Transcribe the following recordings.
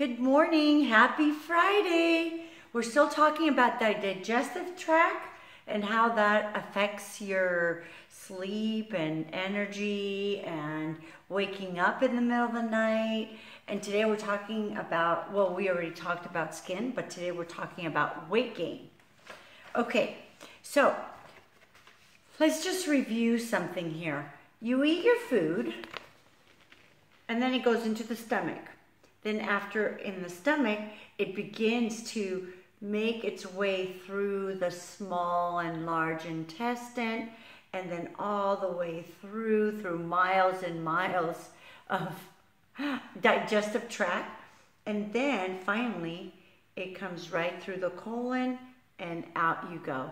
Good morning. Happy Friday. We're still talking about the digestive tract and how that affects your sleep and energy and waking up in the middle of the night. And today we're talking about, well, we already talked about skin, but today we're talking about weight gain. Okay, so let's just review something here. You eat your food and then it goes into the stomach. Then after in the stomach, it begins to make its way through the small and large intestine and then all the way through, through miles and miles of digestive tract. And then finally, it comes right through the colon and out you go.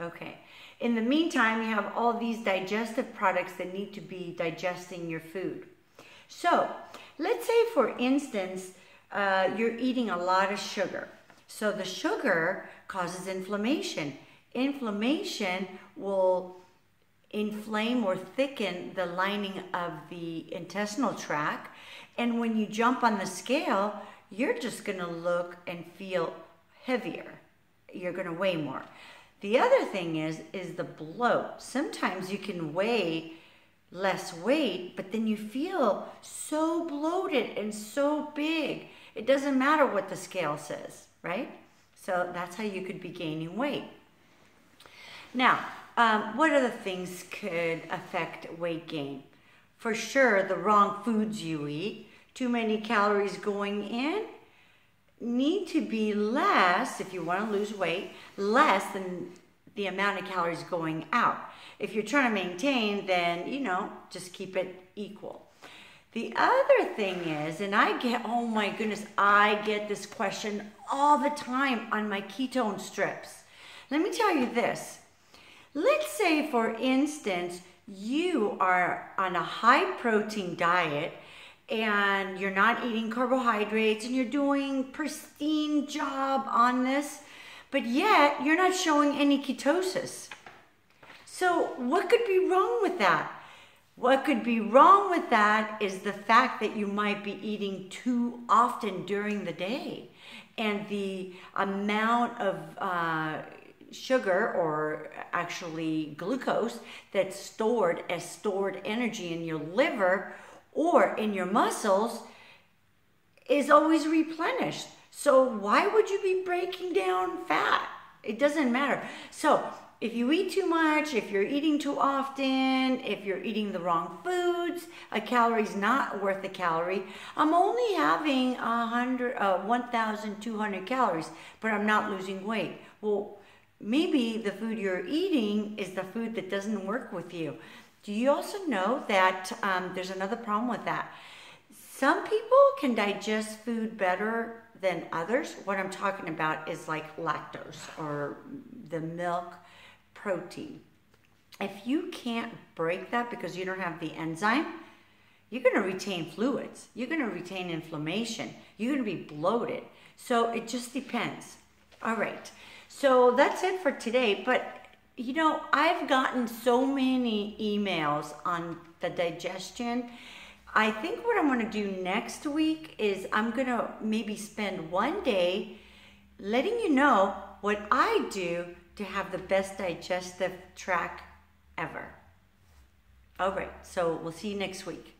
Okay. In the meantime, you have all these digestive products that need to be digesting your food. So let's say for instance, uh, you're eating a lot of sugar. So the sugar causes inflammation. Inflammation will inflame or thicken the lining of the intestinal tract. And when you jump on the scale, you're just gonna look and feel heavier. You're gonna weigh more. The other thing is, is the bloat. Sometimes you can weigh less weight, but then you feel so bloated and so big. It doesn't matter what the scale says, right? So that's how you could be gaining weight. Now, um, what other things could affect weight gain? For sure, the wrong foods you eat, too many calories going in, need to be less, if you want to lose weight, less than the amount of calories going out. If you're trying to maintain, then, you know, just keep it equal. The other thing is, and I get, oh my goodness, I get this question all the time on my ketone strips. Let me tell you this. Let's say, for instance, you are on a high protein diet and you're not eating carbohydrates and you're doing pristine job on this, but yet you're not showing any ketosis. So, what could be wrong with that? What could be wrong with that is the fact that you might be eating too often during the day. And the amount of uh, sugar or actually glucose that's stored as stored energy in your liver or in your muscles is always replenished. So, why would you be breaking down fat? It doesn't matter. So, if you eat too much, if you're eating too often, if you're eating the wrong foods, a calorie is not worth a calorie. I'm only having a hundred, uh, 1,200 calories, but I'm not losing weight. Well, maybe the food you're eating is the food that doesn't work with you. Do you also know that um, there's another problem with that? Some people can digest food better than others. What I'm talking about is like lactose or the milk protein. If you can't break that because you don't have the enzyme, you're going to retain fluids. You're going to retain inflammation. You're going to be bloated. So it just depends. All right. So that's it for today. But, you know, I've gotten so many emails on the digestion. I think what I'm going to do next week is I'm going to maybe spend one day letting you know what I do to have the best digestive tract ever. All right, so we'll see you next week.